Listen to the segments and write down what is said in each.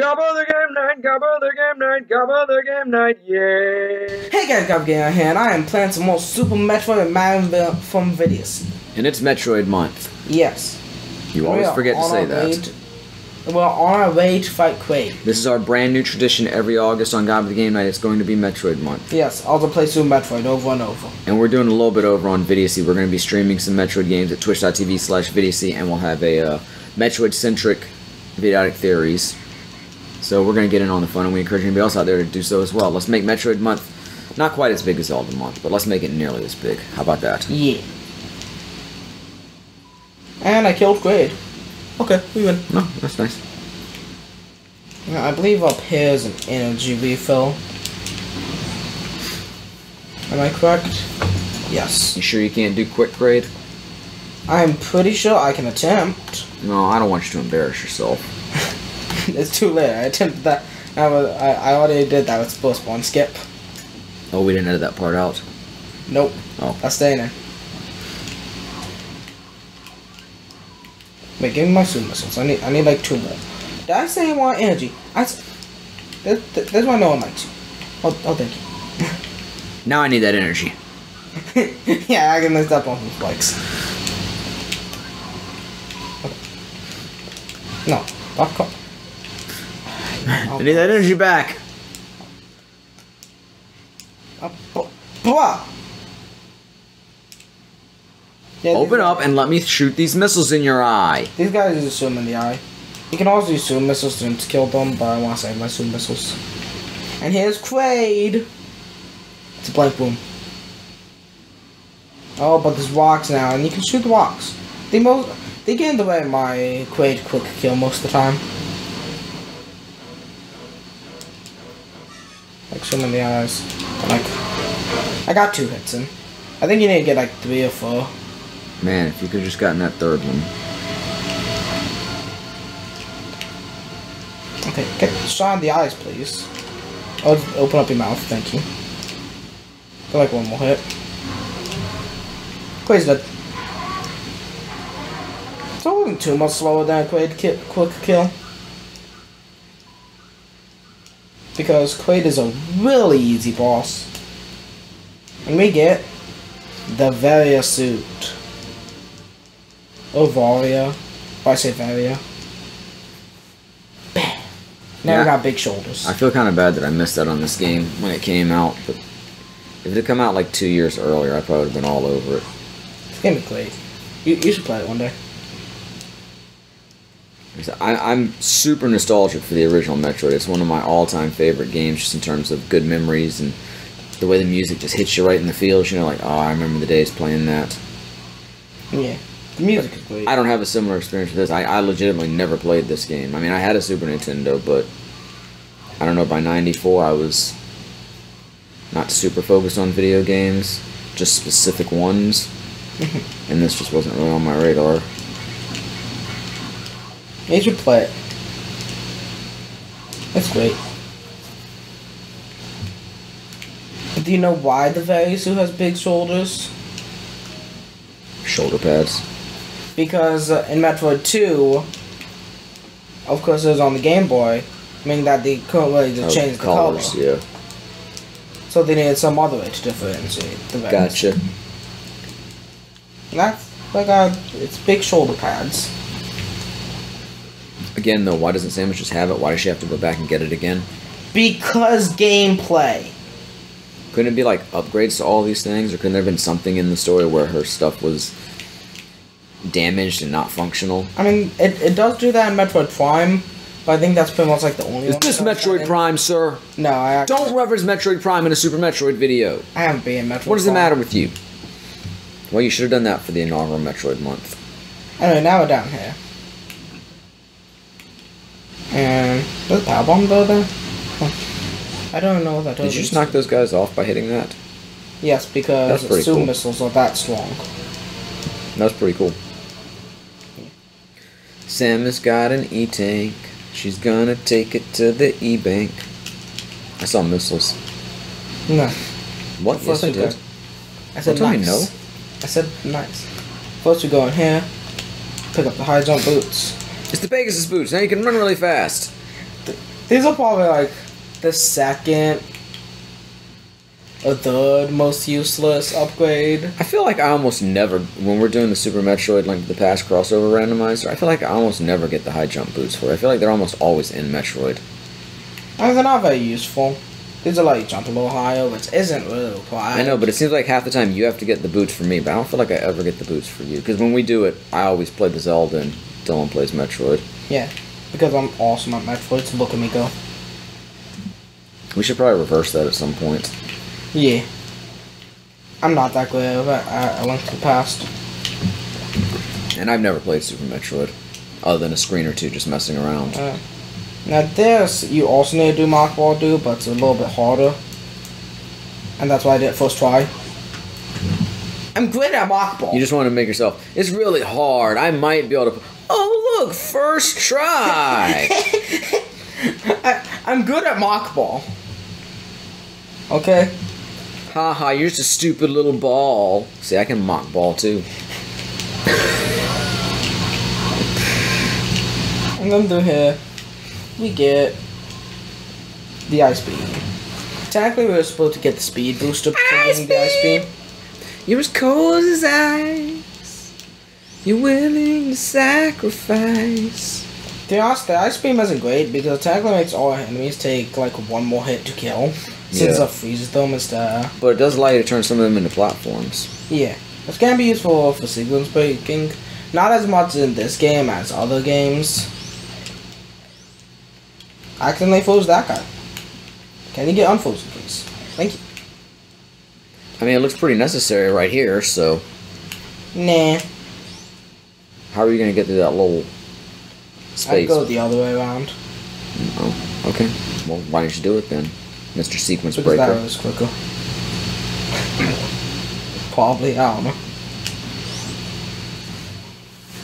Gabba the Game Knight, Gabba the Game Knight, gobble the game night, yeah. Hey guys, Gab Gamer here, and I am playing some more Super Metroid and Mario from Vidiocy. And it's Metroid month. Yes. You always forget to say that. to- we're on our way to fight Kraid. This is our brand new tradition every August on God of the Game Night. It's going to be Metroid month. Yes, I'll play Super Metroid over and over. And we're doing a little bit over on Vidiocy. We're going to be streaming some Metroid games at twitch.tv slash Vidiocy, and we'll have a uh, Metroid-centric Videotic Theories. So we're going to get in on the fun, and we encourage anybody else out there to do so as well. Let's make Metroid month not quite as big as Zelda month, but let's make it nearly as big. How about that? Yeah. And I killed Kraid. Okay, we win. No, that's nice. Now, I believe up here is an energy refill. Am I correct? Yes. You sure you can't do quick grade? I'm pretty sure I can attempt. No, I don't want you to embarrass yourself. it's too late. I attempted that. I, was, I, I already did that with supposed one skip. Oh, we didn't edit that part out. Nope. Oh. That's staying in. Wait, give me my super missiles. I need I need like two more. Did I say I want energy? I s- this, this, this one no one likes you. Oh, oh thank you. Now I need that energy. yeah, I can mix up on some spikes. Okay. No, fuck off. I need that energy back. Yeah, Open up and let me shoot these missiles in your eye. These guys use Zoom in the eye. You can also use Zoom missiles to kill them, but I want to save my Zoom missiles. And here's Kraid! It's a blank boom. Oh, but there's rocks now, and you can shoot the rocks. They most they get in the way of my Kraid quick kill most of the time. Zoom in the eyes. Like I got two hits in. I think you need to get like three or four. Man, if you could have just gotten that third one. Okay, get shot in the eyes, please. Oh, open up your mouth, thank you. Feel like one more hit. Kraid's dead. So it wasn't too much slower than a Kraid ki quick kill. Because Kraid is a really easy boss. And we get the Varia suit. Or Varia. If I say Varia. Bam. Now Yeah. we got big shoulders. I feel kind of bad that I missed out on this game when it came out, but if it had come out like two years earlier, I probably would have been all over it. It's gonna be great. You, you should play it one day. I, I'm super nostalgic for the original Metroid. It's one of my all-time favorite games, just in terms of good memories and the way the music just hits you right in the feels. You know, like oh, I remember the days playing that. Yeah. The music is great. I don't have a similar experience with this. I, I legitimately never played this game. I mean, I had a Super Nintendo, but I don't know. By '94, I was not super focused on video games, just specific ones, and this just wasn't really on my radar. You should play it. It's great. Do you know why the Varia suit has big shoulders? Shoulder pads. Because uh, in Metroid 2, of course it was on the Game Boy, meaning that they couldn't really just Oh, change the colors, color. Yeah. So they needed some other way to differentiate the Varia suit. Gotcha. And that's like uh, it's big shoulder pads. Again, though, why doesn't Samus just have it? Why does she have to go back and get it again? Because gameplay. Couldn't it be like upgrades to all these things, or couldn't there have been something in the story where her stuff was damaged and not functional? I mean, it, it does do that in Metroid Prime, but I think that's pretty much like the only Is one this that does Metroid in- Prime, sir? No, I actually, Don't reference Metroid Prime in a Super Metroid video. I haven't been in Metroid What does the matter with you? Well, you should have done that for the inaugural Metroid month. Anyway, now we're down here. And there's a power bomb though there? I don't know what that Did does. you just knock those guys off by hitting that? Yes, because That's pretty cool. missiles are that strong. That's pretty cool. Sam has got an E-Tank. She's gonna take it to the E-Bank. I saw missiles. No. What? First Yes, I we go- did. I said Don't tell me nice. no. I said nice. First we go in here, pick up the high jump boots. It's the Pegasus boots. Now you can run really fast. These are probably like the second or third most useless upgrade. I feel like I almost never, when we're doing the Super Metroid, like the past crossover randomizer, I feel like I almost never get the high jump boots for it. I feel like they're almost always in Metroid. I mean, they're not very useful. These are like jump a little higher, which isn't really required. I know, but it seems like half the time you have to get the boots for me, but I don't feel like I ever get the boots for you. Because when we do it, I always play the Zelda and Dylan plays Metroid. Yeah, because I'm awesome at Metroid, so look at me go. We should probably reverse that at some point. Yeah. I'm not that good at it. I, I Link to the Past. And I've never played Super Metroid, other than a screen or two just messing around. Uh, now this, you also need to do mock ball do, but it's a little bit harder. And that's why I did it first try. I'm great at mock ball. You just want to make yourself, it's really hard. I might be able to. Oh, look, first try. I, I'm good at mock ball. Okay? Haha, you're just a stupid little ball. See, I can mock ball too. I'm gonna here. We get the ice beam. Technically, we were supposed to get the speed booster getting the ice beam. You're as cold as ice. You're willing to sacrifice. To be honest, the ice beam isn't great because it technically makes all enemies take like one more hit to kill. Since Yeah. it freezes them instead. But it does allow you to turn some of them into platforms. Yeah, This can be useful for sequence breaking. Not as much in this game as other games. I accidentally froze that guy. Can you get unfrozen, please? Thank you. I mean, it looks pretty necessary right here, so Nah, how are you going to get through that little space? I'd go the other way around. Oh, okay. Well, why didn't you do it then, Mr. Sequence Because that Breaker? was quicker. Probably, I don't know.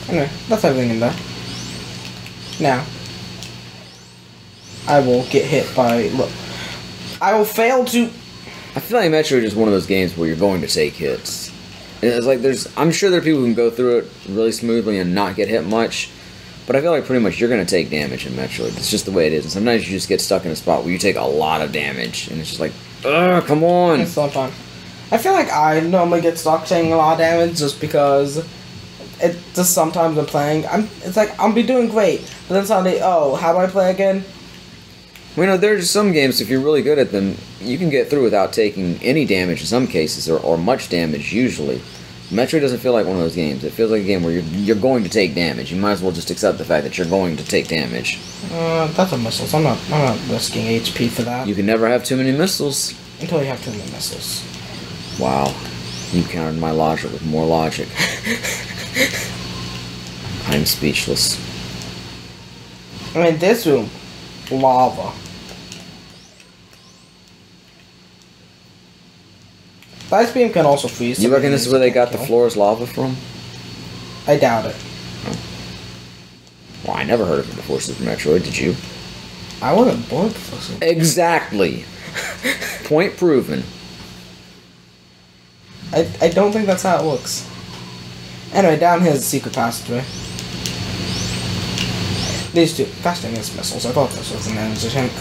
Anyway, that's everything in there. Now, I will get hit by. Look, I will fail to. I feel like Metroid is one of those games where you're going to take hits. It's like there's, I'm sure there are people who can go through it really smoothly and not get hit much, but I feel like pretty much you're going to take damage in Metroid. It's just the way it is. And sometimes you just get stuck in a spot where you take a lot of damage, and it's just like, ugh, come on. It's not fun. I feel like I normally get stuck taking a lot of damage just because it just sometimes I'm playing. I'm. It's like I'll be doing great, but then suddenly, oh, how do I play again? Well, you know, there's some games, if you're really good at them, you can get through without taking any damage in some cases, or, or much damage usually. Metroid doesn't feel like one of those games. It feels like a game where you're, you're going to take damage. You might as well just accept the fact that you're going to take damage. Uh, that's a missiles. I'm not. I'm not risking HP for that. You can never have too many missiles. Until you have too many missiles. Wow. You countered my logic with more logic. I'm speechless. I mean, this room, lava. The ice beam can also freeze. You reckon this is where they got the can't floor as lava from? I doubt it. Well, I never heard of it before Super Metroid, did you? I wasn't born before. so- Exactly. Point proven. I, I don't think that's how it works. Anyway, down here is the secret passageway. These two. Dang, it's missiles. I thought this was an energy tank.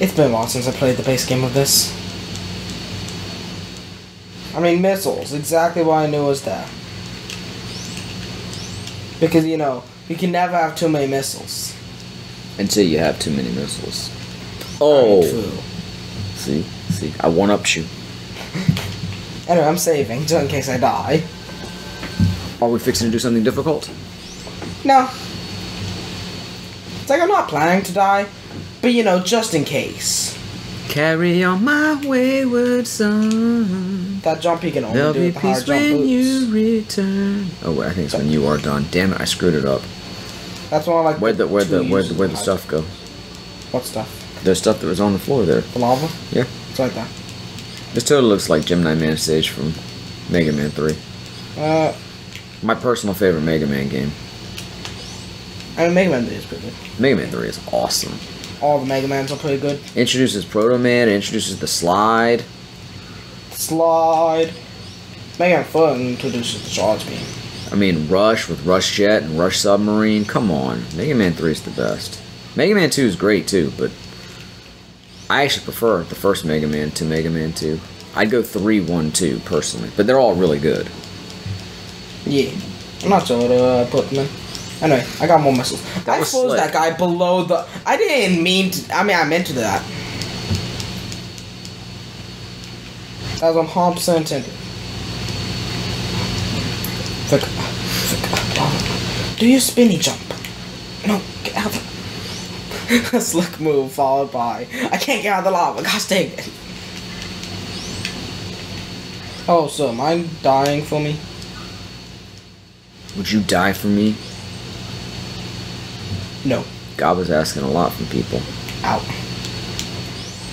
It's been a while since I played the base game of this. I mean, missiles. Exactly what I knew was that. Because, you know, you can never have too many missiles. Until you have too many missiles. Oh. See? See? I one upped you. Anyway, I'm saving, just in case I die. Are we fixing to do something difficult? No. It's like I'm not planning to die, but you know, just in case. Carry on my wayward son. That jump you can only There'll do be with the higher peace jump when boots. you return. Oh, wait, I think it's when you are done. Damn it, I screwed it up. That's one I like Where'd the where'd the where'd the, where'd the stuff go? What stuff? The stuff that was on the floor there. The lava? Yeah. It's like that. This totally looks like Gemini Man stage from Mega Man 3. Uh, My personal favorite Mega Man game. I mean, Mega Man 3 is pretty good. Mega Man 3 is awesome. All the Mega Mans are pretty good. Introduces Proto Man, introduces the slide. Slide. Mega Man 4 introduces the charge beam. I mean, Rush with Rush Jet and Rush Submarine. Come on. Mega Man 3 is the best. Mega Man 2 is great too, but I actually prefer the first Mega Man to Mega Man 2. I'd go 3, 1, 2 personally, but they're all really good. Yeah. I'm not sure what to uh, put them in. Anyway, I got more missiles. That I exposed that guy below the. I didn't mean to. I mean, I meant to do that. That was 100% intended. Do your spinny jump. No, get out of A slick move followed by. I can't get out of the lava. Gosh dang it. Oh, so am I dying for me? Would you die for me? No. God was asking a lot from people. Out.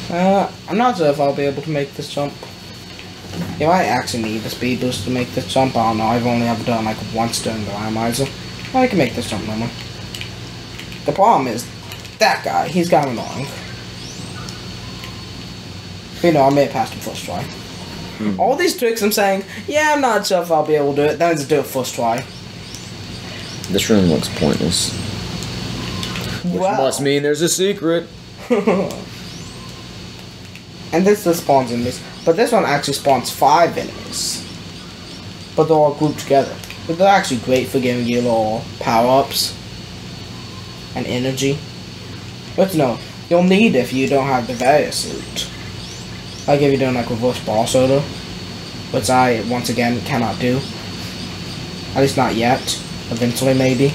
Uh, I'm not sure if I'll be able to make this jump. You might actually need the speed boost to make this jump. I don't know. I've only ever done like once during the randomizer. I can make this jump no more. The problem is that guy. He's of annoying. You know, I made it past him first try. All these tricks I'm saying, yeah, I'm not sure if I'll be able to do it. Then I just do it first try. This room looks pointless. Which Wow. must mean there's a secret. and this just spawns enemies. But this one actually spawns five enemies. But they're all grouped together. But they're actually great for giving you little power-ups. And energy. But no, you'll need if you don't have the Varia suit. Like if you're doing like reverse ball soda. Which I, once again, cannot do. At least not yet. Eventually, maybe.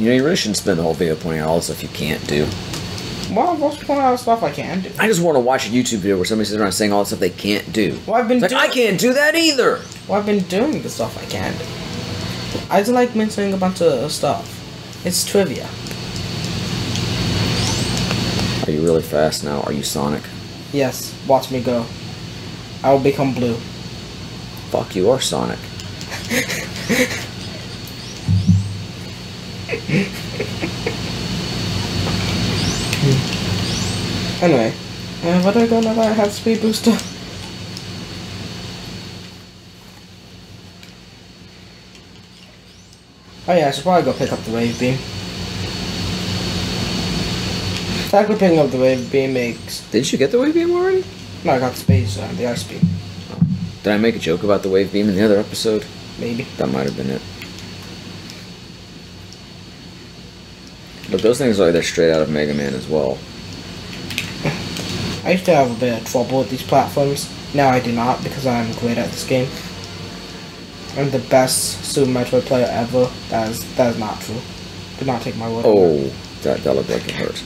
You know, you really shouldn't spend the whole video pointing out all the stuff you can't do. Well, what's the point of stuff I can do? I just want to watch a YouTube video where somebody sits around saying all the stuff they can't do. Well, I've been like, I can't do that either. Well, I've been doing the stuff I can do. I just like mentioning a bunch of stuff. It's trivia. Are you really fast now? Are you Sonic? Yes, watch me go. I will become blue. Fuck, you are Sonic. Anyway, uh, what do I go now that I have speed booster? Oh yeah, I should probably go pick up the wave beam. Technically picking up the wave beam makes... Didn't you get the wave beam already? No, I got the space, uh, the ice beam. Did I make a joke about the wave beam in the other episode? Maybe. That might have been it. But those things are they're straight out of Mega Man as well. I used to have a bit of trouble with these platforms. Now I do not because I'm great at this game. I'm the best Super Metroid player ever. That is that is not true. Do not take my word. Oh, that that looked like it hurt.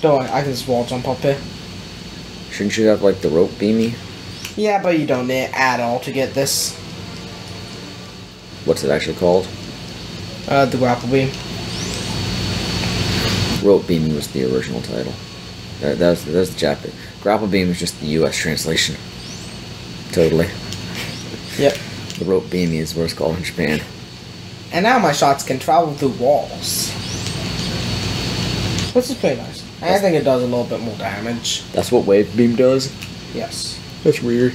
Don't worry, I can just wall jump up here. Shouldn't you have like the rope beamy? Yeah, but you don't need it at all to get this. What's it actually called? Uh, the grapple beam. Rope beamy was the original title. That, that was that's the Japanese. Grapple beam is just the U.S. translation. Totally. Yep. The rope beamy is what it's called in Japan. And now my shots can travel through walls. Which is pretty nice. And I think it does a little bit more damage. That's what wave beam does. Yes. That's weird.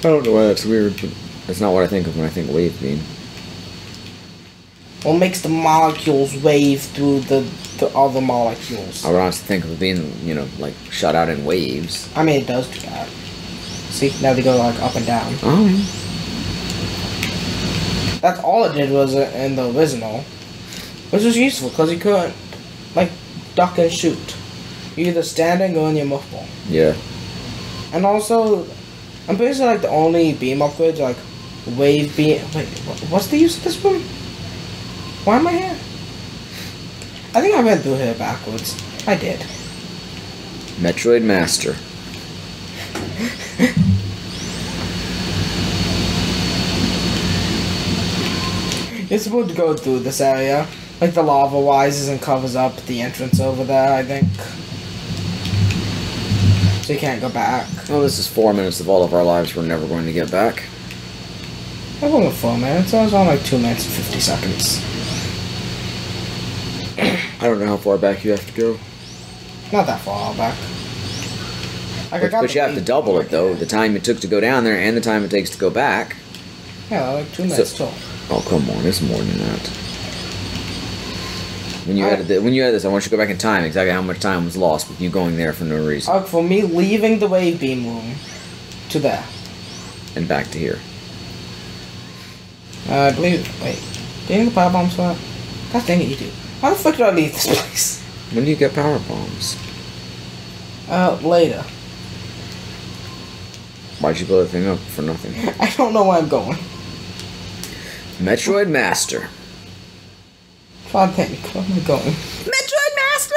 I don't know why that's weird, but that's not what I think of when I think wave beam. What makes the molecules wave through the, the other molecules? I would honestly think of being, you know, like shot out in waves. I mean, it does do that. See, now they go like up and down. Oh. That's all it did was uh, in the original, which was useful because you couldn't like duck and shoot. You either standing or in your morph ball. Yeah. And also, I'm pretty sure like the only beam upgrades are, like wave beam. Wait, what's the use of this one? Why am I here? I think I went through here backwards. I did. Metroid Master. You're supposed to go through this area. Like the lava rises and covers up the entrance over there, I think. So you can't go back. Well, this is four minutes of all of our lives we're never going to get back. That wasn't four minutes, that was on like two minutes and 50 seconds. I don't know how far back you have to go. Not that far back. Like, But, but you have to double it, though. The time it took to go down there and the time it takes to go back. Yeah, like two minutes So- total. Oh, come on. It's more than that. When you I- edit the, when you edit this, I want you to go back in time exactly how much time was lost with you going there for no reason Uh, for me leaving the wave beam room to there. and back to here. Uh, I believe. Wait, didn't the power bomb spot? God dang it, you do. How the fuck did I leave this place? When do you get power bombs? Uh, later. Why'd you blow the thing up for nothing? I don't know where I'm going. Metroid Master. It, where am I going? Metroid Master.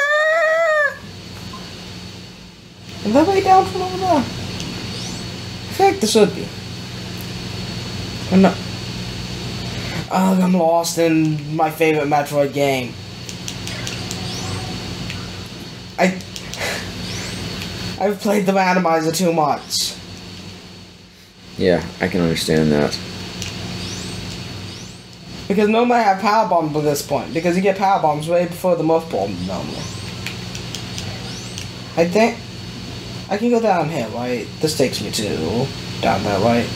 Is that way down from over there? I feel like there should be. I'm not. Ugh, I'm lost in my favorite Metroid game. I. I've played the randomizer too much. Yeah, I can understand that. Because normally I have power bombs at this point. Because you get power bombs way before the muff bomb normally. I think I can go down here, right? This takes me to down there, right?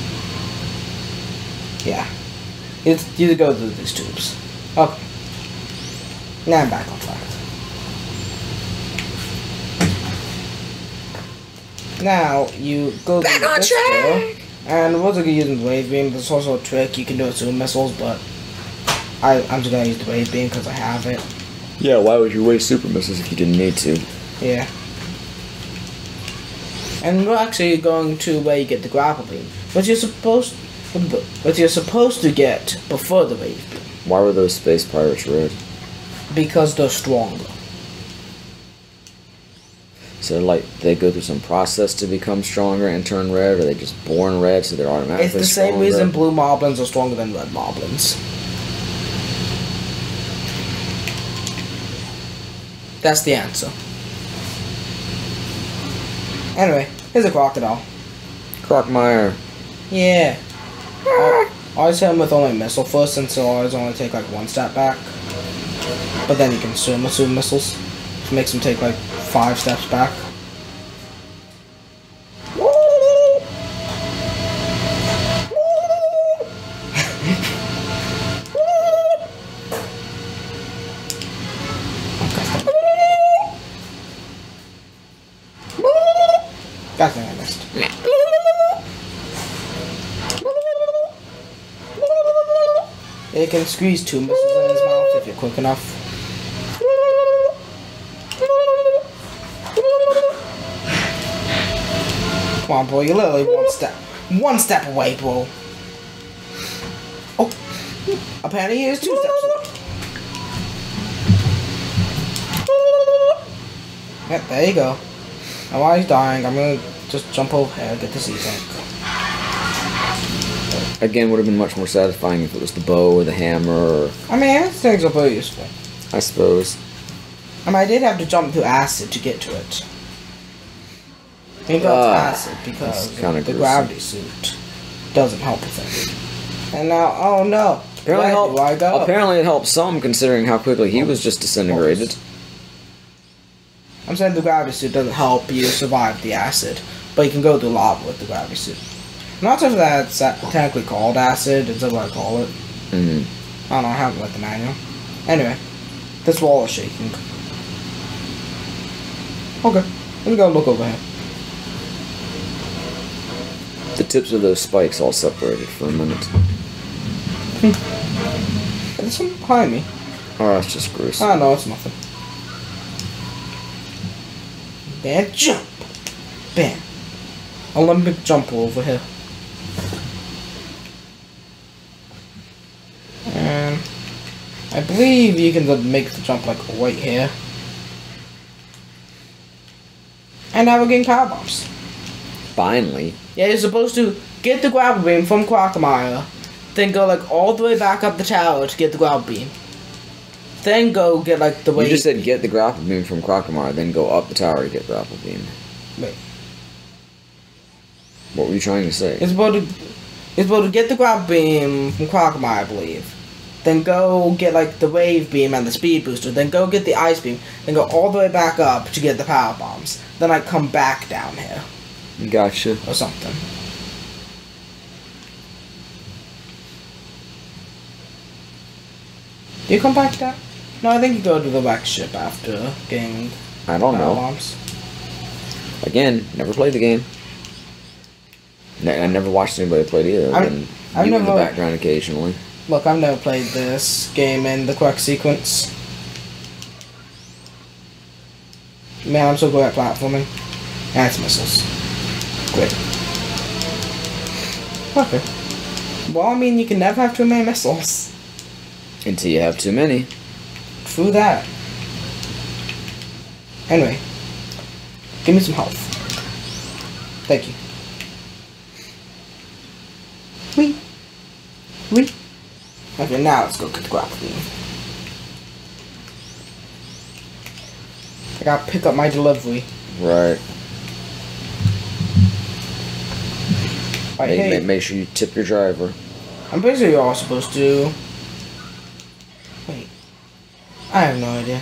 Yeah. It's you go through these tubes. Okay. Now I'm back on track. Now you go Back through on this track! door, and once again using the wave beam, there's also a trick you can do it through missiles, but I I'm just gonna use the wave beam because I have it. Yeah, why would you waste super missiles if you didn't need to? Yeah. And we're actually going to where you get the grapple beam, which you're supposed, what you're supposed to get before the wave beam, Why were those space pirates red? because they're stronger. So like they go through some process to become stronger and turn red, or they just born red so they're automatically It's the same stronger? reason blue moblins are stronger than red moblins. That's the answer. Anyway, here's a crocodile. Crocomire. Yeah. I always hit him with only missile first, since he'll always only take like one step back. But then you can assume assume missiles, which makes him take like five steps back. God dang, I missed. It can squeeze two missiles in his mouth if you're quick enough. Bro. You're literally one step, one step away, bro. Oh, apparently he is two steps away. Yep, there you go. And while he's dying, I'm gonna just jump over here, and get the sea tank. Again, would have been much more satisfying if it was the bow or the hammer, or I mean, things are very useful. I suppose. I mean, I did have to jump through acid to get to it. I got Ah, to acid because the gruesome. gravity suit doesn't help with it. And now, oh no, Apparently, where help, do I go? apparently it helped some considering how quickly he was just disintegrated. I'm saying the gravity suit doesn't help you survive the acid, but you can go through lava with the gravity suit. Not sure if that's uh, technically called acid, is that what I call it? hmm I don't know, I haven't read the manual. Anyway, this wall is shaking. Okay, let me go look over here. Tips of those spikes all separated for a minute. There's something behind me. Oh, that's just gruesome. Ah, no, it's nothing. Bam, jump! Bam. Olympic jump over here. And I believe you can make the jump like right here. And now we're getting power bombs. Finally. Yeah, you're supposed to get the grapple beam from Quagmire, then go like all the way back up the tower to get the grapple beam. Then go get like the way. You just said get the grapple beam from Crocomire, then go up the tower to get the grapple beam. Wait. What were you trying to say? You're supposed to. You're supposed to get the grapple beam from Quagmire, I believe. Then go get like the wave beam and the speed booster. Then go get the ice beam. Then go all the way back up to get the power bombs. Then I come back down here Gotcha. or something. Do you come back down? No, I think you go to the wrecked ship after getting I don't know. bombs. Again, never played the game. Ne- I never watched anybody play it either. I've- and I've you in the background occasionally. Look, I've never played this game in the correct sequence. Man, I'm so good at platforming. It's missiles. Great. Okay. Well, I mean, you can never have too many missiles. Until you have too many. True that. Anyway, give me some health. Thank you. Wee. Wee. Okay, now let's go get the grapple beam. I gotta pick up my delivery. Right. Make, hey, make, sure you tip your driver. I'm pretty sure you're all supposed to. Wait. I have no idea.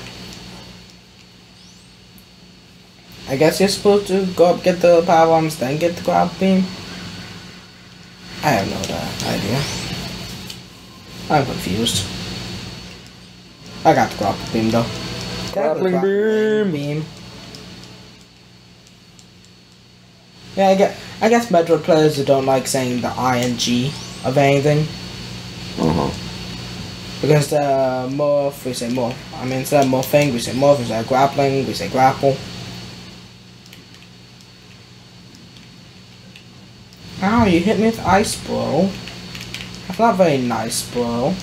I guess you're supposed to go up, get the power bombs, then get the grab beam. I have no idea. I'm confused. I got the grab beam though. Grappling beam. beam. Yeah, I guess, I guess Metroid players who don't like saying the ing of anything Uh huh. because the morph we say morph. I mean instead of morphing we say morph. Instead of grappling we say grapple. Ow! You hit me with ice, bro. That's not very nice, bro.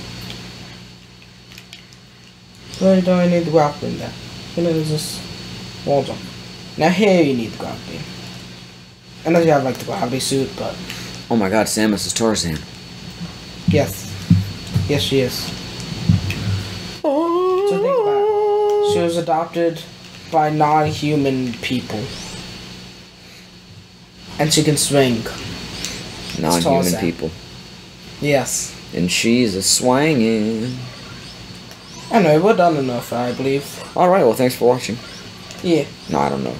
Really don't I need the grappling there? You know, just wall jump. Now here you need the grappling. Unless you have like the gravity suit, but Oh my god, Samus is Tarzan. yes, yes she is. So think about it. She was adopted by non-human people. And she can swing. Non human people. Yes. And she's a swangin'. Anyway, we're done enough, I believe. Alright, well, thanks for watching. Yeah. No, I don't know.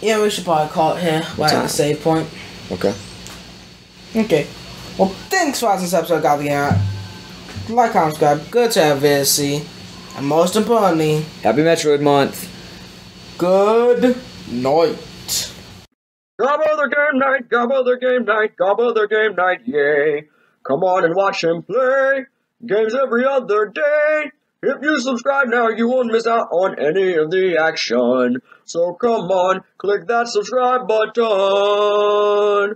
Yeah, we should probably call it here. We're at the save point. Okay. Okay. Well, thanks for watching this episode of Got. Like, comment, subscribe. Good to have VSC. And most importantly, Happy Metroid Month. good night. Gabba the Game Knight, Gabba the Game Knight, Gabba the Game Knight, yay. Come on and watch him play. Games every other day. If you subscribe now, you won't miss out on any of the action. So come on, click that subscribe button.